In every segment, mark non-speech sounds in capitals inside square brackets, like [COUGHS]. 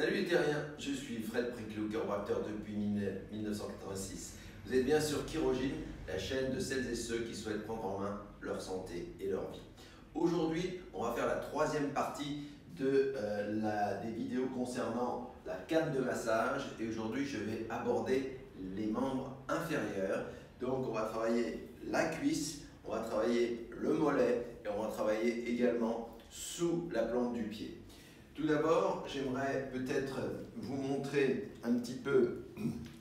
Salut les terriens, je suis Fred Priclou, chiropracteur depuis 1986. Vous êtes bien sur Chirogine, la chaîne de celles et ceux qui souhaitent prendre en main leur santé et leur vie. Aujourd'hui, on va faire la troisième partie de, euh, des vidéos concernant la canne de massage et aujourd'hui je vais aborder les membres inférieurs. Donc on va travailler la cuisse, on va travailler le mollet et on va travailler également sous la plante du pied. Tout d'abord, j'aimerais peut-être vous montrer un petit peu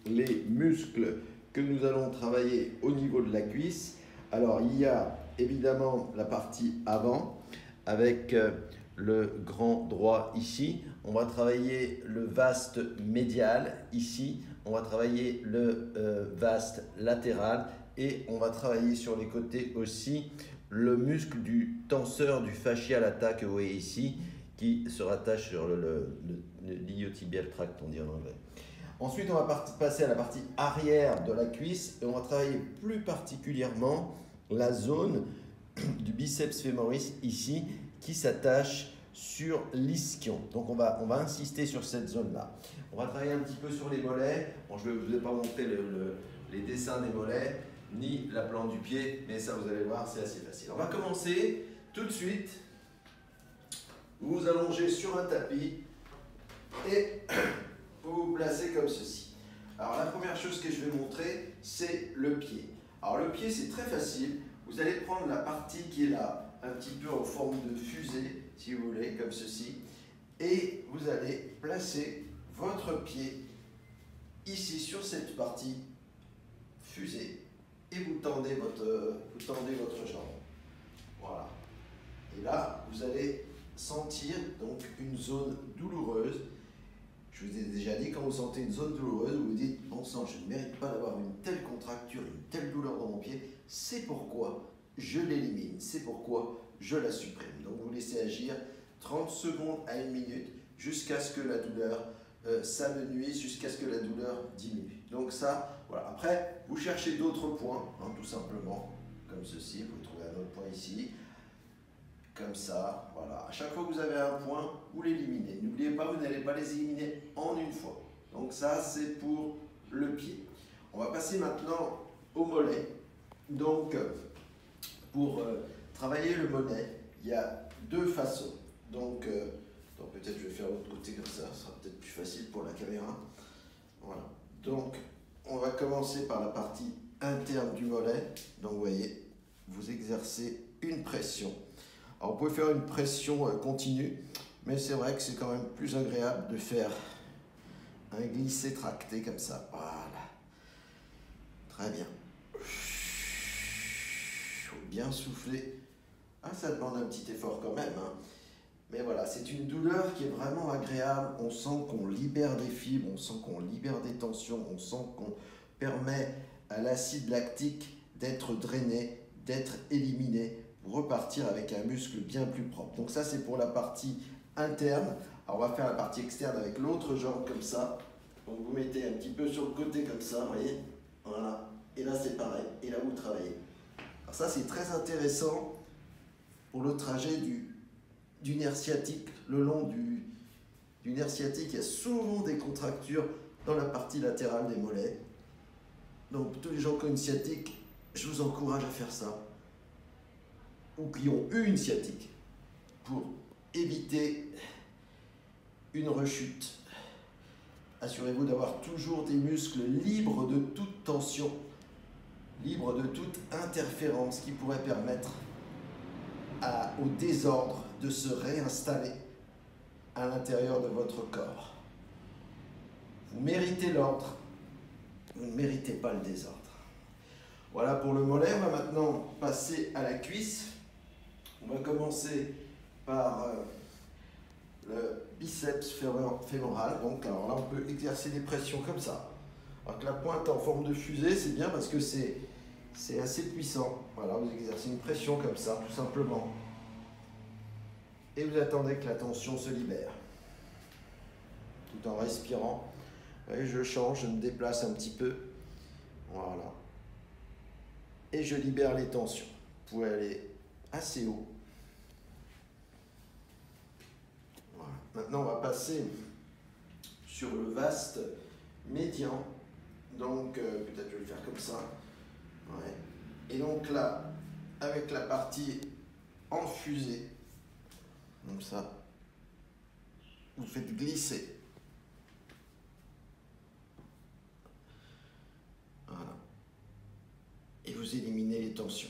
les muscles que nous allons travailler au niveau de la cuisse. Alors, il y a évidemment la partie avant avec euh, le grand droit ici. On va travailler le vaste médial ici. On va travailler le euh, vaste latéral et on va travailler sur les côtés aussi le muscle du tenseur du fascia lata que vous voyez ici qui se rattache sur le, l'iliotibial tract, on dit en anglais. Ensuite, on va passer à la partie arrière de la cuisse et on va travailler plus particulièrement la zone [CLEARS THROAT] du biceps femoris ici qui s'attache sur l'ischion. Donc on va, on va insister sur cette zone-là. On va travailler un petit peu sur les mollets. Je ne vous ai pas montré les dessins des mollets ni la plante du pied, mais ça vous allez voir, c'est assez facile. On va commencer tout de suite vous vous allongez sur un tapis et [COUGHS] vous vous placez comme ceci. Alors la première chose que je vais montrer, c'est le pied. Alors le pied, c'est très facile. Vous allez prendre la partie qui est là, un petit peu en forme de fusée, si vous voulez, comme ceci. Et vous allez placer votre pied ici sur cette partie fusée et vous tendez votre, vous tendez votre jambe. Voilà. Et là, vous allez sentir donc une zone douloureuse. Je vous ai déjà dit, quand vous sentez une zone douloureuse, vous vous dites, bon sang, je ne mérite pas d'avoir une telle contracture, une telle douleur dans mon pied, c'est pourquoi je l'élimine, c'est pourquoi je la supprime. Donc vous laissez agir 30 secondes à une minute jusqu'à ce que la douleur euh, jusqu'à ce que la douleur diminue. Donc ça, voilà. Après, vous cherchez d'autres points, hein, tout simplement, comme ceci, vous trouvez un autre point ici comme ça, voilà. À chaque fois que vous avez un point, vous l'éliminez. N'oubliez pas, vous n'allez pas les éliminer en une fois. Donc ça, c'est pour le pied. On va passer maintenant au mollet. Donc, pour euh, travailler le mollet, il y a deux façons. Donc, euh, peut-être je vais faire l'autre côté comme ça, ce sera peut-être plus facile pour la caméra. Voilà. Donc, on va commencer par la partie interne du mollet. Donc, vous voyez, vous exercez une pression alors, vous pouvez faire une pression euh, continue, mais c'est vrai que c'est quand même plus agréable de faire un glisser tracté comme ça. Voilà. Très bien. Faut bien souffler. Ah, ça demande un petit effort quand même. Hein. Mais voilà, c'est une douleur qui est vraiment agréable. On sent qu'on libère des fibres, on sent qu'on libère des tensions, on sent qu'on permet à l'acide lactique d'être drainé, d'être éliminé repartir avec un muscle bien plus propre. Donc ça, c'est pour la partie interne. Alors, on va faire la partie externe avec l'autre jambe comme ça. Donc, vous mettez un petit peu sur le côté comme ça, vous voyez Voilà. Et là, c'est pareil. Et là, vous travaillez. Alors ça, c'est très intéressant pour le trajet du, nerf sciatique, le long du, du nerf sciatique. Il y a souvent des contractures dans la partie latérale des mollets. Donc, tous les gens qui ont une sciatique, je vous encourage à faire ça ou qui ont eu une sciatique pour éviter une rechute. Assurez-vous d'avoir toujours des muscles libres de toute tension, libres de toute interférence qui pourrait permettre au désordre de se réinstaller à l'intérieur de votre corps. Vous méritez l'ordre, vous ne méritez pas le désordre. Voilà pour le mollet, on va maintenant passer à la cuisse. On va commencer par euh, le biceps fémoral. Donc, alors là, on peut exercer des pressions comme ça. Alors que la pointe en forme de fusée, c'est bien parce que c'est assez puissant. Voilà, vous exercez une pression comme ça, tout simplement. Et vous attendez que la tension se libère. Tout en respirant. Je change, je me déplace un petit peu. Voilà. Et je libère les tensions. Vous pouvez aller assez haut. Maintenant, on va passer sur le vaste médian. Donc, euh, peut-être je vais le faire comme ça. Et donc là, avec la partie en fusée, comme ça, vous faites glisser. Voilà. Et vous éliminez les tensions.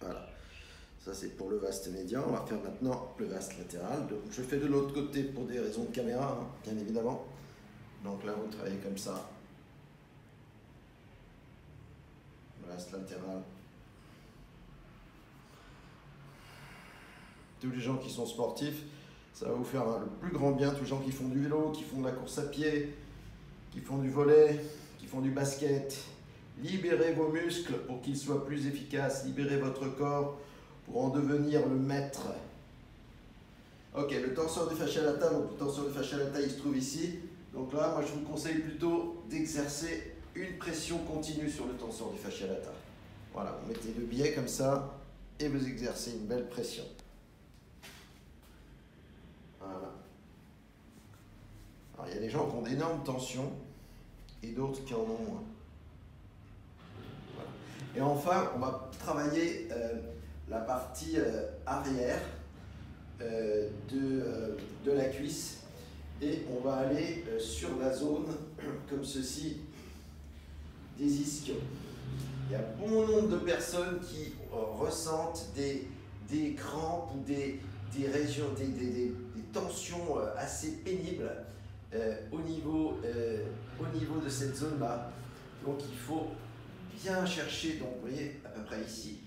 Voilà. Ça, c'est pour le vaste médian. On va faire maintenant le vaste latéral. Donc, je fais de l'autre côté pour des raisons de caméra, hein, bien évidemment. Donc là, vous travaillez comme ça. Vaste latéral. Tous les gens qui sont sportifs, ça va vous faire le plus grand bien. Tous les gens qui font du vélo, qui font de la course à pied, qui font du volet, qui font du basket. Libérez vos muscles pour qu'ils soient plus efficaces. Libérez votre corps pour en devenir le maître. Ok, le tenseur du fascia lata, donc le tenseur du fascia lata, il se trouve ici. Donc là, moi, je vous conseille plutôt d'exercer une pression continue sur le tenseur du fascia lata. Voilà, vous mettez le biais comme ça et vous exercez une belle pression. Voilà. Alors, il y a des gens qui ont d'énormes tensions et d'autres qui en ont moins. Voilà. Et enfin, on va travailler euh, la partie euh, arrière euh, de, euh, de, la cuisse et on va aller sur la zone [CLEARS THROAT] comme ceci des ischios. Il y a bon nombre de personnes qui ressentent des, des crampes ou des, des régions, des, des, tensions assez pénibles au, niveau, au niveau de cette zone-là. Donc il faut bien chercher, donc vous voyez à peu près ici,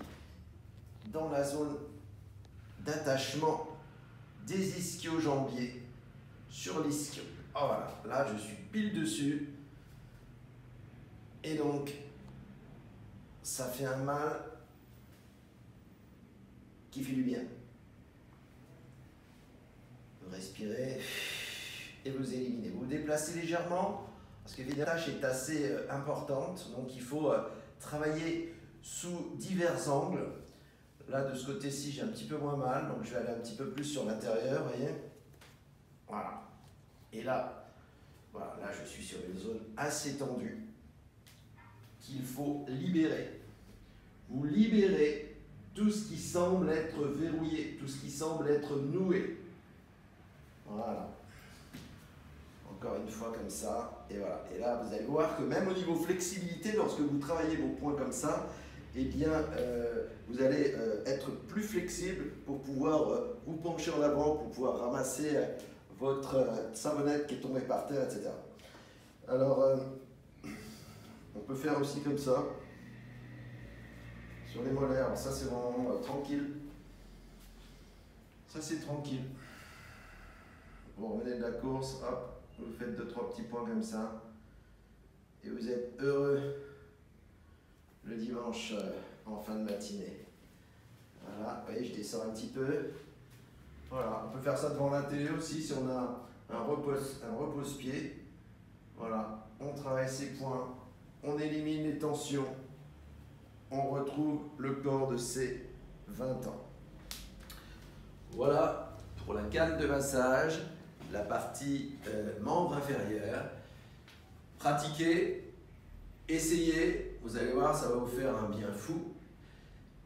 dans la zone d'attachement des ischio-jambiers sur l'ischio. Oh voilà, là je suis pile dessus. Et donc, ça fait un mal qui fait du bien. Vous respirez et vous éliminez. Vous vous déplacez légèrement parce que la est assez euh, importante, donc il faut euh, travailler sous divers angles. Là, de ce côté-ci, j'ai un petit peu moins mal, donc je vais aller un petit peu plus sur l'intérieur, vous voyez Voilà. Et là, voilà, là, je suis sur une zone assez tendue qu'il faut libérer. Vous libérez tout ce qui semble être verrouillé, tout ce qui semble être noué. Voilà. Encore une fois comme ça, et voilà. Et là, vous allez voir que même au niveau flexibilité, lorsque vous travaillez vos points comme ça, eh bien, euh, vous allez euh, être plus flexible pour pouvoir euh, vous pencher en avant, pour pouvoir ramasser votre savonnette qui est tombée par terre, etc. Alors, on peut faire aussi comme ça, sur les molaires. Ça, c'est vraiment tranquille. Ça, c'est tranquille. Vous revenez de la course, hop, vous faites deux, trois petits points comme ça. Et vous êtes heureux le dimanche euh, en fin de matinée. Voilà, voyez, je descends un petit peu. Voilà, on peut faire ça devant la télé aussi si on a un repose-pied. Voilà, on travaille ses points, on élimine les tensions, on retrouve le corps de ses 20 ans. Voilà pour la canne de massage, la partie euh, membre inférieur. Pratiquez, Essayez, vous allez voir, ça va vous faire un bien fou.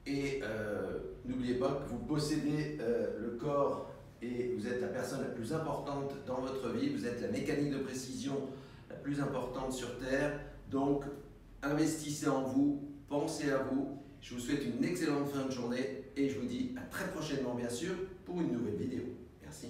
Et euh, n'oubliez pas que vous possédez euh, le corps et vous êtes la personne la plus importante dans votre vie. Vous êtes la mécanique de précision la plus importante sur Terre. Donc, investissez en vous, pensez à vous. Je vous souhaite une excellente fin de journée et je vous dis à très prochainement, bien sûr, pour une nouvelle vidéo. Merci.